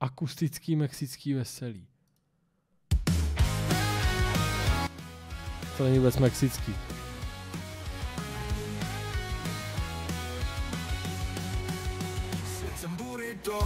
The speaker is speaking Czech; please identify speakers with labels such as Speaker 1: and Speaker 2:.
Speaker 1: akustický mexický veselý. To není vůbec mexický.
Speaker 2: It's a burrito